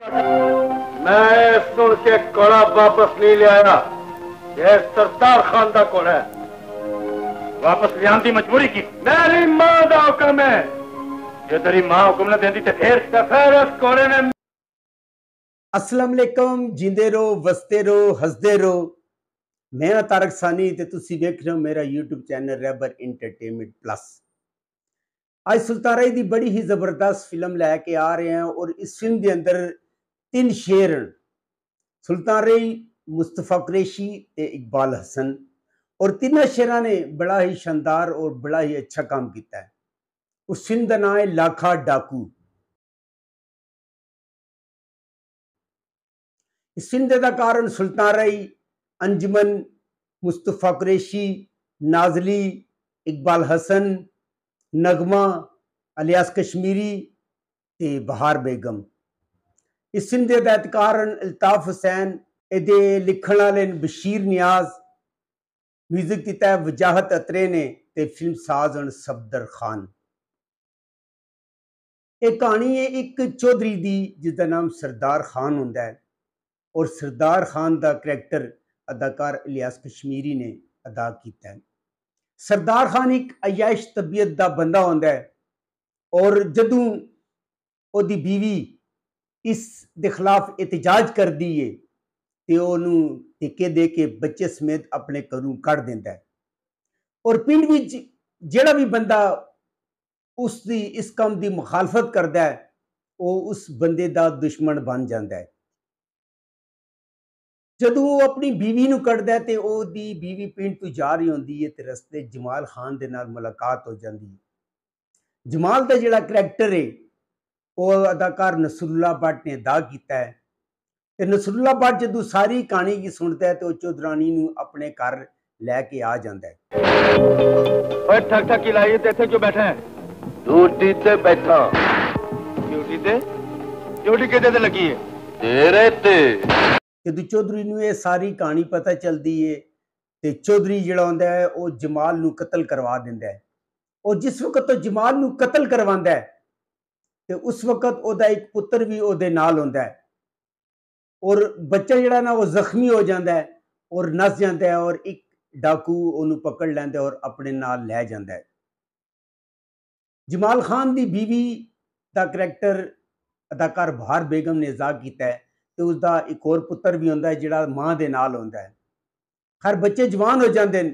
میں سن کے کوڑا واپس نہیں لے آیا۔ یہ سردار خان دا کوڑا ہے؟ واپس لے دی مجبوری کی۔ میری ماں دا حکم ہے۔ جو تیری ماں حکم نہ دیندی تے پھر تے پھر اس کوڑے نے السلام علیکم، جیندے رہو، وستے رہو ہسدے رہو۔ میں ہاں طارق ثانی تے تسی دیکھ رہے ہو میرا یوٹیوب چینل ریبر انٹرٹینمنٹ پلس۔ آج سلطان رائی دی بڑی ہی زبردست فلم لے کے آ رہے ہیں اور اس فلم دے اندر تین شیر ہیں۔ سلطان رائی مصطفیٰ قریشی تے اقبال حسن۔ اور تینہ شیرہ نے بڑا ہی شاندار اور بڑا ہی اچھا کام کیتا ہے۔ اس فلم دا نام ہے لاکھا ڈاکو۔ اس فلم دے دا کارن سلطان رائی انجمن، مصطفیٰ قریشی، نازلی، اقبال حسن، نغمہ، الیاس کشمیری تے بہار بیگم۔ اس فلم دے ہدایت کارن الطاف حسین، ایدے لکھن والے بشیر نیاز میوزک دیتا ہے وجاہت اترے نے تے فلم ساز ان صفدر خان۔ ایک کہانی ہے ایک چودری دی، جس دا نام سردار خان ہوندا ہے۔ اور سردار خان دا کریکٹر اداکار الیاس کشمیری نے ادا کیتا ہے۔ سردار خان ایک عیائش طبیعت دا بندہ ہوندا ہے۔ اور جدوں او دی بیوی اس دے خلاف احتجاج کر دیئے تے انہوں ٹکے دے کے بچے سمیت اپنے کروں کڑ دیندا ہے۔ اور پنڈ وچ جی، جیڑا بھی بندہ اس دی، اس کام دی مخالفت کردا ہے وہ اس بندے دا دشمن بن جاندا ہے۔ جدوں وہ اپنی بیوی نو کڑدا ہے تے او دی بیوی پنڈ تو جا رہی ہوندی ہے تے رستے جمال خان دے نال ملاقات ہو جاندی ہے۔ جمال دا جیڑا کریکٹر ہے وہ اداکار نصر اللہ بٹ نے ادا کیتا ہے تے نصر اللہ بٹ جدوں ساری کہانی کی سنتا ہے تے وہ چودرانی نو اپنے گھر لے کے آ جاندا ہے اوے ٹھک ٹھک کی لائی تے ایتھے کیوں بیٹھے ہیں ڈیوٹی تے بیٹھا ڈیوٹی تے ڈیوٹی کدے تے لگی ہے تیرے تے جدو چودھری نو یہ ساری کہانی پتہ چلدی ہے تے چودھری جڑا ہوندا ہے وہ جمال نو قتل کروا دیندا ہے اور جس وقت تو جمال نو قتل کرواندا تے اس وقت او دا ایک پتر بھی او دے نال ہوندا ہے اور بچہ جڑا نا وہ زخمی ہو جاندا ہے اور نس جاندا ہے اور ایک ڈاکو اونوں پکڑ لیندا ہے اور اپنے نال لے جاندا ہے جمال خان دی بیوی دا کریکٹر اداکار بہار بیگم نے ادا کیتا ہے تے اس دا ایک اور پتر بھی ہوندا ہے جڑا ماں دے نال ہوندا ہے خیر بچے جوان ہو جاندے نے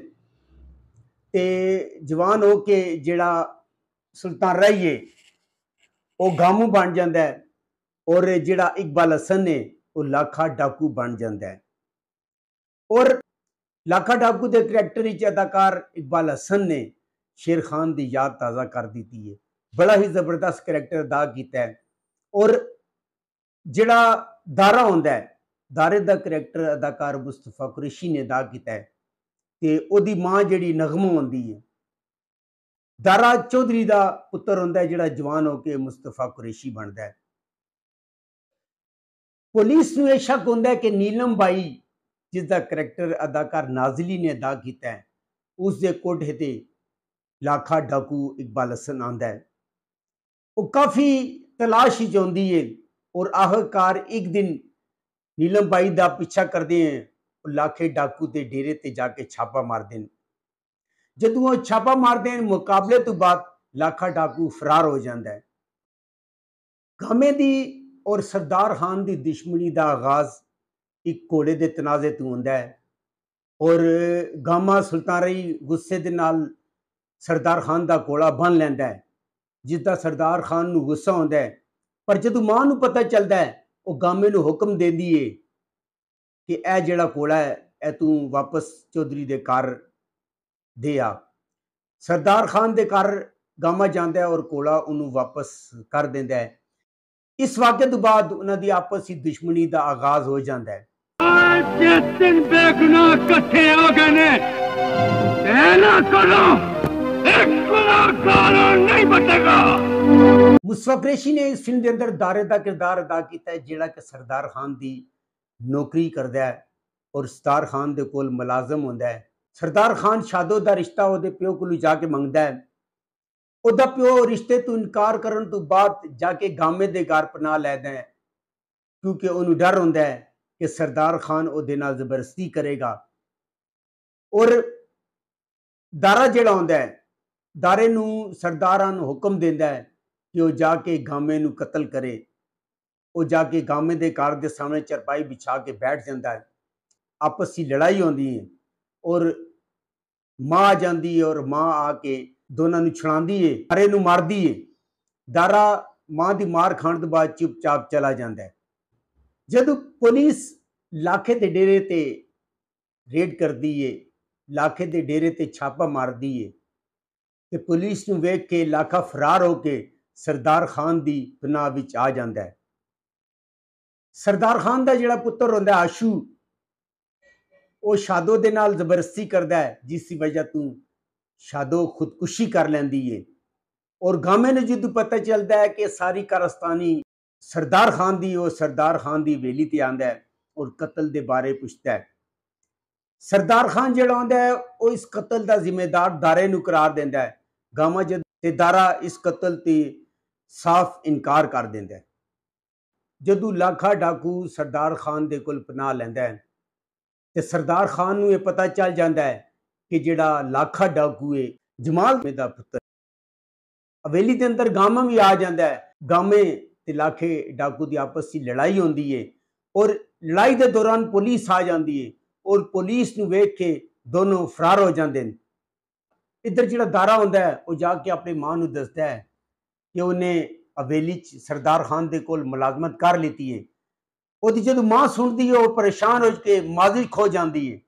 تے جوان ہو کے جڑا سلطان رائی ہے وہ گامو بن جاندا ہے اور جڑا اقبال حسن نے وہ لاکھا ڈاکو بن جاندا ہے اور لاکھا ڈاکو دے کریکٹر وچ اداکار اقبال حسن نے شیر خان دی یاد تازہ کر دیتی ہے بڑا ہی زبردست کریکٹر ادا کیتا ہے اور جڑا دارا ہوندا ہے دارے دا کریکٹر اداکار مصطفیٰ قریشی نے ادا کیتا ہے تے او دی ماں جڑی نغمہ ہوندی ہے دارا چودھری دا پتر ہوندا ہے جڑا جوان ہو کے مصطفیٰ قریشی بندا ہے پولیس نو یہ شک ہوندا ہے کہ نیلم بائی جس دا کریکٹر اداکار نازلی نے ادا کیتا ہے اس دے کوٹھے تے لاکھا ڈاکو اقبال حسن آندا ہے وہ کافی تلاش ہی چوندی ہے اور آخرکار ایک دن نیلم بائی دا پیچھا کر دے ہیں اور لاکھے ڈاکو دے ڈیرے تے جا کے چھاپا مار دیں جدو وہ چھاپا مار دیں مقابلے تو بعد لاکھا ڈاکو فرار ہو جاندا ہے۔ گامے دی اور سردار خان دی دشمنی دا آغاز ایک کوڑے دے تنازع تو ہوندا ہے۔ اور گاما سلطان رہی غصے دے نال سردار خان دا کوڑا بن لیندا ہے۔ جس دا سردار خان نو غصہ ہوندا ہے۔ پر جدو ماں نو پتہ چلدا ہے وہ گامے نو حکم دے دیے کہ اے جڑا کوڑا ہے، اے تو واپس آ سردار خان دے کار گاما جاندا ہے اور واپس کر دیندا ہے اس واقعے تو بعد انہاں دی آپسی دشمنی دا آغاز ہو جاندا ہے جس دن بے گناہ کٹھے ہو گئے نے اینا کرو ایک گناہ کارا نہیں بٹے گا مصطفیٰ قریشی نے اس فلم دے اندر دارے دا کردار ادا کیتا ہے جیڑا کہ سردار خان دی نوکری کردا ہے اور سردار خان دے کول ملازم ہوندا ہے سردار خان شادو دا رشتہ او دے پیو کولو جا کے منگدا ہے او دا پیو رشتے تو انکار کرن تو بعد جا کے گامے دے گھر پناہ لیدا ہے ਕਿਉਂਕਿ ਉਹਨੂੰ ਡਰ ਹੁੰਦਾ ਹੈ ਕਿ ਸਰਦਾਰ ਖਾਨ ਉਹਦੇ ਨਾਲ ਜ਼ਬਰਦਸਤੀ ਕਰੇਗਾ ਔਰ ਦਾਰਾ ਜਿਹੜਾ ਹੁੰਦਾ ਹੈ ਦਾਰੇ ਨੂੰ ਸਰਦਾਰਾਂ ਨੂੰ ਹੁਕਮ ਦਿੰਦਾ ਹੈ ਕਿ ਉਹ ਜਾ ਕੇ ਗਾਮੇ ਨੂੰ ਕਤਲ ਕਰੇ ਉਹ ਜਾ ਕੇ ਗਾਮੇ ਦੇ ਘਰ ਦੇ ਸਾਹਮਣੇ ਚਰਪਾਈ ਵਿਛਾ ਕੇ ਬੈਠ ਜਾਂਦਾ ਹੈ ਆਪਸ ਦੀ ਲੜਾਈ ਹੁੰਦੀ ਹੈ ਔਰ ਮਾਂ ਆ ਜਾਂਦੀ ਹੈ ਔਰ ਮਾਂ ਆ ਕੇ ਦੋਨਾਂ ਨੂੰ ਛੜਾਉਂਦੀ ਏ ਦਾਰੇ ਨੂੰ ਮਾਰਦੀ ਏ। ਦਾਰਾ ਮਾਂ ਦੀ ਮਾਰ ਖਾਣ ਤੋਂ ਬਾਅਦ ਚੁੱਪਚਾਪ ਚਲਾ ਜਾਂਦਾ ਹੈ ਜਦੋਂ ਪੁਲਿਸ ਲਾਖੇ ਦੇ ਡੇਰੇ ਤੇ ਰੇਡ ਕਰਦੀ ਏ ਲਾਖੇ ਦੇ ਡੇਰੇ ਤੇ ਛਾਪਾ ਮਾਰਦੀ ਏ, ਤੇ ਪੁਲਿਸ ਨੂੰ ਵੇਖ ਕੇ ਲਾਖਾ ਫਰਾਰ ਹੋ ਕੇ ਸਰਦਾਰ ਖਾਨ ਦੀ ਪਨਾਹ ਵਿੱਚ ਆ ਜਾਂਦਾ ਹੈ ਸਰਦਾਰ ਖਾਨ ਦਾ ਜਿਹੜਾ ਪੁੱਤਰ ਹੁੰਦਾ ਆਸ਼ੂ ਉਹ ਸ਼ਾਦੋ ਦੇ ਨਾਲ ਜ਼ਬਰਦਸਤੀ ਕਰਦਾ ਹੈ ਜਿਸ ਦੀ ਵਜ੍ਹਾ ਤੋਂ ਸ਼ਾਦੋ ਖੁਦਕੁਸ਼ੀ ਕਰ ਲੈਂਦੀ ਏ ਔਰ ਗਾਮੇ ਨੂੰ ਜਦੋਂ ਪਤਾ ਚੱਲਦਾ ਹੈ ਕਿ ਸਾਰੀ ਕਾਰਸਤਾਨੀ ਸਰਦਾਰ ਖਾਨ ਦੀ ਉਹ ਸਰਦਾਰ ਖਾਨ ਦੀ ਵੇਲੀ ਤੇ ਆਂਦਾ ਹੈ ਔਰ ਕਤਲ ਦੇ ਬਾਰੇ ਪੁੱਛਦਾ ਹੈ ਸਰਦਾਰ ਖਾਨ ਜਿਹੜਾ ਆਉਂਦਾ ਹੈ ਉਹ ਇਸ ਕਤਲ ਦਾ ਜ਼ਿੰਮੇਦਾਰ ਦਾਰੇ ਨੂੰ ਕਰਾਰ ਦਿੰਦਾ ਹੈ ਗਾਮਾ ਜਦ ਤੇ ਦਾਰਾ ਇਸ ਕਤਲ ਤੇ ਸਾਫ਼ ਇਨਕਾਰ ਕਰ ਦਿੰਦਾ ਹੈ ਜਦੋਂ ਲਾਖਾ ਡਾਕੂ ਸਰਦਾਰ ਖਾਨ ਦੇ ਕੋਲ ਪਨਾਹ ਲੈਂਦਾ ਹੈ ਤੇ ਸਰਦਾਰ ਖਾਨ ਨੂੰ ਇਹ ਪਤਾ ਚੱਲ ਜਾਂਦਾ ਹੈ ਕਿ ਜਿਹੜਾ ਲਾਖਾ ਡਾਕੂ ਹੈ ਜਮਾਲ ਦਾ ਪੁੱਤਰ ਹਵੇਲੀ ਦੇ ਅੰਦਰ ਗਾਮਾ ਵੀ ਆ ਜਾਂਦਾ ਹੈ ਗਾਮੇ ਤੇ ਲਾਖੇ ਡਾਕੂ ਦੀ ਆਪਸ ਦੀ ਲੜਾਈ ਹੁੰਦੀ ਹੈ ਔਰ ਲੜਾਈ ਦੇ ਦੌਰਾਨ ਪੁਲਿਸ ਆ ਜਾਂਦੀ ਹੈ ਔਰ ਪੁਲਿਸ ਨੂੰ ਵੇਖ ਕੇ ਦੋਨੋਂ ਫਰਾਰ ਹੋ ਜਾਂਦੇ ਨੇ ਇੱਧਰ ਜਿਹੜਾ ਦਾਰਾ ਹੁੰਦਾ ਹੈ ਉਹ ਜਾ ਕੇ ਆਪਣੀ ਮਾਂ ਨੂੰ ਦੱਸਦਾ ਹੈ ਕਿ ਉਹਨੇ ਹਵੇਲੀ ਚ ਸਰਦਾਰ ਖਾਨ ਦੇ ਕੋਲ ਮੁਲਾਜ਼ਮਤ ਕਰ ਲਈ ਹੈ ਉਹਦੀ ਜਦੋਂ ਮਾਂ ਸੁਣਦੀ ਹੈ ਉਹ ਪਰੇਸ਼ਾਨ ਹੋ ਕੇ ਮਾਜ਼ੀ ਖੋ ਜਾਂਦੀ ਹੈ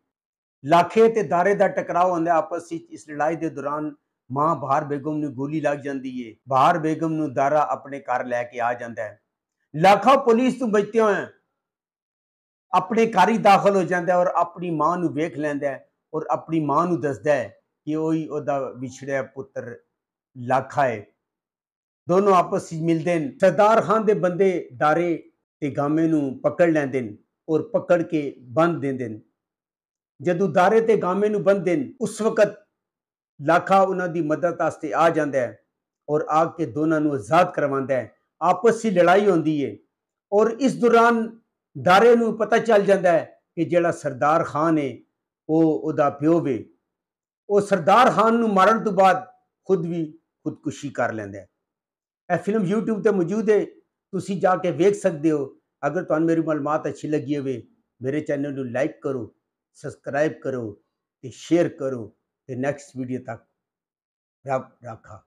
ਲਾਖੇ ਤੇ ਦਾਰੇ ਦਾ ਟਕਰਾਅ ਹੁੰਦਾ ਹੈ ਆਪਸ ਵਿੱਚ ਇਸ ਲੜਾਈ ਦੇ ਦੌਰਾਨ ਮਾਂ ਬਹਾਰ ਬੇਗਮ ਨੂੰ ਗੋਲੀ ਲੱਗ ਜਾਂਦੀ ਹੈ ਬਹਾਰ ਬੇਗਮ ਨੂੰ ਦਾਰਾ ਆਪਣੇ ਘਰ ਲੈ ਕੇ ਆ ਜਾਂਦਾ ਹੈ ਲਾਖਾ ਪੁਲਿਸ ਤੋਂ ਬਚਦੇ ਹੋਏ ਆਪਣੇ ਘਰ ਹੀ ਦਾਖਲ ਹੋ ਜਾਂਦਾ ਹੈ ਔਰ ਆਪਣੀ ਮਾਂ ਨੂੰ ਵੇਖ ਲੈਂਦਾ ਹੈ ਔਰ ਆਪਣੀ ਮਾਂ ਨੂੰ ਦੱਸਦਾ ਹੈ ਕਿ ਉਹੀ ਉਹਦਾ ਵਿਛੜਿਆ ਪੁੱਤਰ ਲਾਖਾ ਹੈ ਦੋਨੋਂ ਆਪਸ ਵਿੱਚ ਮਿਲਦੇ ਨੇ ਸਰਦਾਰ ਖਾਨ ਦੇ ਬੰਦੇ ਦਾਰੇ ਤੇ ਗਾਮੇ ਨੂੰ ਪਕੜ ਲੈਂਦੇ ਨੇ ਔਰ ਪਕੜ ਕੇ ਬੰਨ ਦਿੰਦੇ ਨੇ ਜਦੋਂ ਦਾਰੇ ਤੇ ਗਾਮੇ ਨੂੰ ਬੰਨਦੇ ਨੇ ਉਸ ਵਕਤ ਲਾਖਾ ਉਹਨਾਂ ਦੀ ਮਦਦ ਵਾਸਤੇ ਆ ਜਾਂਦਾ ਹੈ ਔਰ ਆ ਕੇ ਦੋਨਾਂ ਨੂੰ ਆਜ਼ਾਦ ਕਰਵਾਉਂਦਾ ਹੈ ਆਪਸ ਵਿੱਚ ਲੜਾਈ ਹੁੰਦੀ ਹੈ ਔਰ ਇਸ ਦੌਰਾਨ ਦਾਰੇ ਨੂੰ ਪਤਾ ਚੱਲ ਜਾਂਦਾ ਹੈ ਕਿ ਜਿਹੜਾ ਸਰਦਾਰ ਖਾਨ ਹੈ ਉਹ ਉਹਦਾ ਪਿਓ ਵੇ ਉਹ ਸਰਦਾਰ ਖਾਨ ਨੂੰ ਮਾਰਨ ਤੋਂ ਬਾਅਦ ਖੁਦ ਵੀ ਖੁਦਕੁਸ਼ੀ ਕਰ ਲੈਂਦਾ ਹੈ ਇਹ ਫਿਲਮ YouTube ਤੇ ਮੌਜੂਦ ਹੈ ਤੁਸੀਂ ਜਾ ਕੇ ਵੇਖ ਸਕਦੇ ਹੋ ਅਗਰ ਤੁਹਾਨੂੰ ਮੇਰੀ ਮਾਲੂਮਾਤ ਅੱਛੀ ਲੱਗੀ ਹੋਵੇ ਮੇਰੇ ਚੈਨਲ ਨੂੰ ਲਾਈਕ ਕਰੋ ਸਬਸਕ੍ਰਾਈਬ ਕਰੋ ਤੇ ਸ਼ੇਅਰ ਕਰੋ ਤੇ ਨੈਕਸਟ ਵੀਡੀਓ ਤੱਕ ਰੱਬ ਰਾਖਾ